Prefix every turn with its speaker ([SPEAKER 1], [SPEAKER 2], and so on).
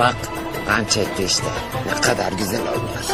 [SPEAKER 1] Bak kan çekti işte. Ne kadar güzel oldular.